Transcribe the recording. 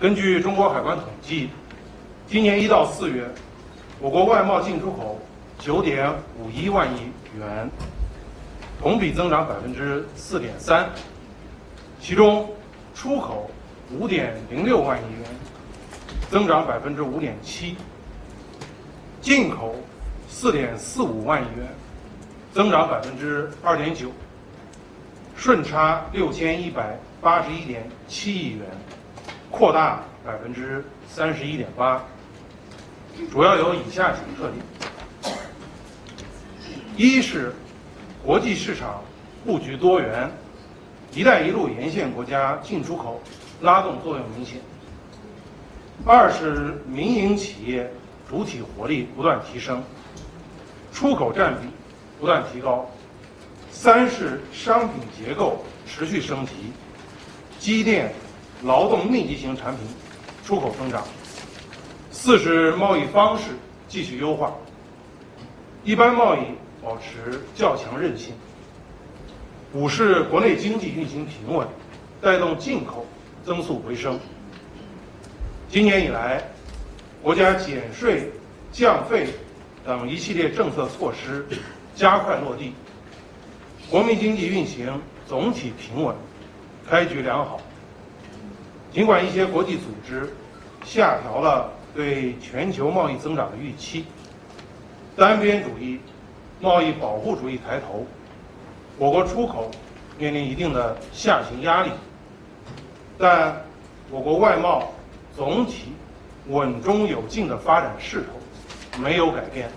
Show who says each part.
Speaker 1: 根据中国海关统计，今年一到四月，我国外贸进出口九点五一万亿元，同比增长百分之四点三，其中出口五点零六万亿元，增长百分之五点七，进口四点四五万亿元，增长百分之二点九，顺差六千一百八十一点七亿元。扩大百分之三十一点八，主要有以下几个特点：一是国际市场布局多元，“一带一路”沿线国家进出口拉动作用明显；二是民营企业主体活力不断提升，出口占比不断提高；三是商品结构持续升级，机电。劳动密集型产品出口增长，四是贸易方式继续优化，一般贸易保持较强韧性，五是国内经济运行平稳，带动进口增速回升。今年以来，国家减税、降费等一系列政策措施加快落地，国民经济运行总体平稳，开局良好。尽管一些国际组织下调了对全球贸易增长的预期，单边主义、贸易保护主义抬头，我国出口面临一定的下行压力，但我国外贸总体稳中有进的发展势头没有改变。